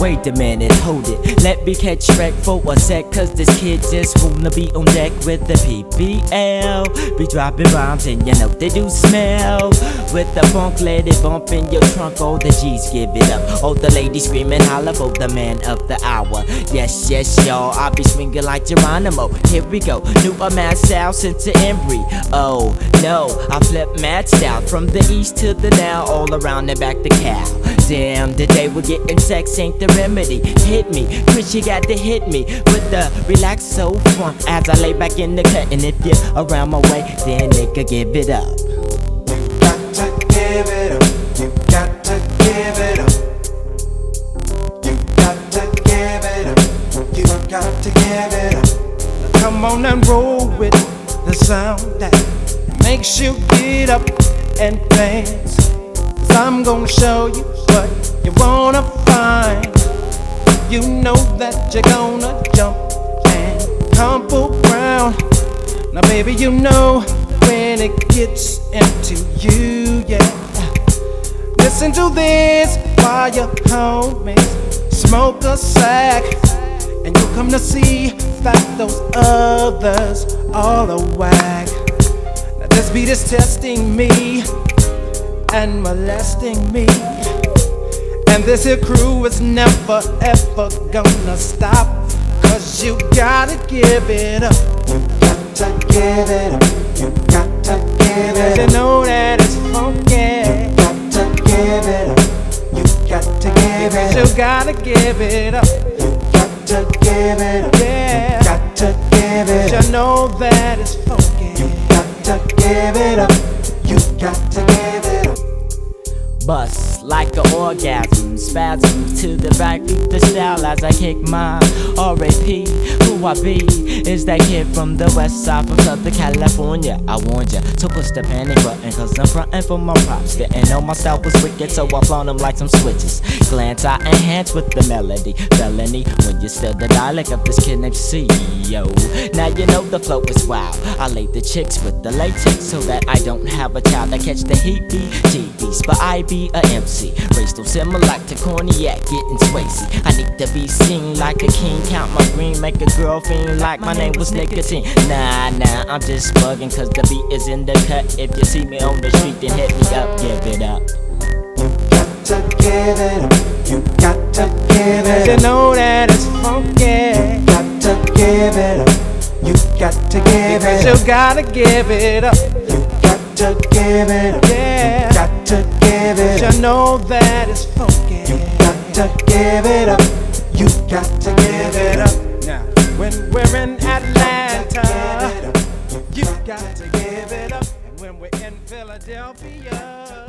a minute, hold it. Let me catch track for a sec, cause this kid just wanna be on deck with the PBL. Be dropping rhymes and you know they do smell. With the funk, let it bump in your trunk, all the G's give it up. All the ladies screaming holla for the man of the hour. Yes, yes, y'all, I be swinging like Geronimo. Here we go, new a mad style since the embry. Oh no, I flip mad style from the east to the now, all around and back the cow. Damn, the day we're getting sex ain't the remedy. Hit me, Chris, you got to hit me with the relax so fun as I lay back in the cut. And if you're around my way, then nigga, give it up. You got to give it up. You got to give it up. You got to give it up. You got to give it up. Come on and roll with the sound that makes you get up and dance. Cause I'm gonna show you what you wanna find. You know that you're gonna jump and tumble around. Now, baby, you know when it gets into you, yeah. Listen to this while your homies smoke a sack. And you come to see that those others all a whack. Now this beat is testing me and molesting me. And this here crew is never ever gonna stop. Cause you gotta give it up. You got to give it up. You got to give it you know that it's funky. You Got to give it up. You got to give it you gotta give it up. You got to give it up. Yeah. You got to give it up. you know that it's funky. You got to give it up. You got Bust like an orgasm, spasms to the back, beat the style as I kick my R.A.P. Who I be is that kid from the west side from Southern California. I warned ya to push the panic button, cause I'm frontin' for my props. Didn't know my style was wicked, so I flown them like some switches. Glance I enhance with the melody, felony when you're still the dialect of this kid named CEO. Now you know the flow is wild. I laid the chicks with the latex so that I don't have a child that catch the heat GBs, but I be a MC. Raised so similar to cognac, getting swayzy. I need to be seen like a king, count my green, make a girl feel like my name was nicotine. Nah, nah, I'm just bugging cause the beat is in the cut. If you see me on the street, then hit me up, give it up. You got to give it up. You got to give it you up. know that it's funky. You Got to give it up. You got to give it you up. gotta give it up. You got to give it up. Yeah. You got to give it up. you know that it's funky. You got to give it up. You got to give it up. When we're in Atlanta, you got to give it up. When we're in Philadelphia.